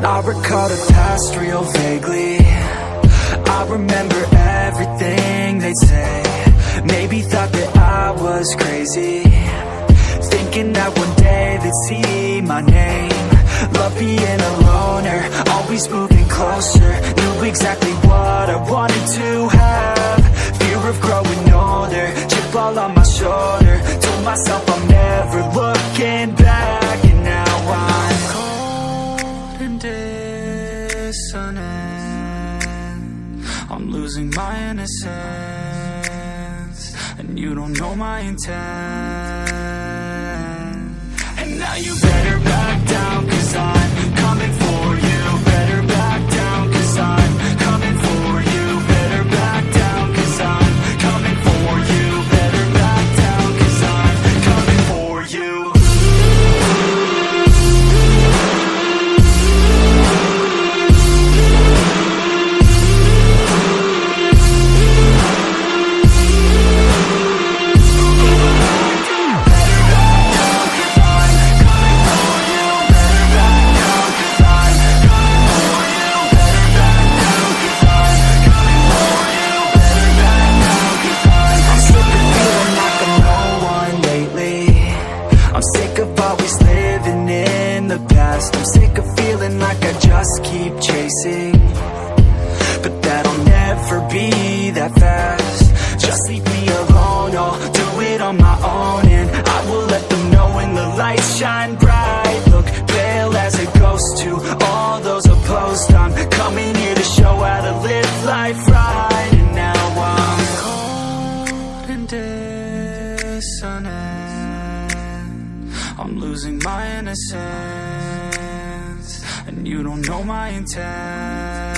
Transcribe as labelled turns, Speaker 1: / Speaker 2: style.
Speaker 1: recall the past real vaguely. I remember everything they'd say. Maybe thought that I was crazy. Thinking that one day they'd see my name. Love being a loner, always moving closer. Knew exactly what I wanted to have. Fear of growing older, chip all on my shoulder. Told myself dissonant I'm losing my innocence And you don't know my intent. And now you better back sick of always living in the past. I'm sick of feeling like I just keep chasing. But that'll never be that fast. Just leave me alone, I'll do it on my own I'm losing my innocence And you don't know my intent